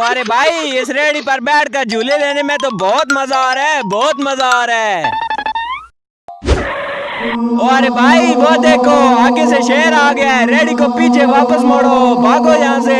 अरे भाई, इस रेडी पर बैठ कर झूले लेने में तो बहुत मज़ा आ रहा है, बहुत मज़ा आ रहा है। ओ, अरे भाई, वो देखो, आगे से शेर आ गया है, रेडी को पीछे वापस मोड़ो, भागो यहाँ से।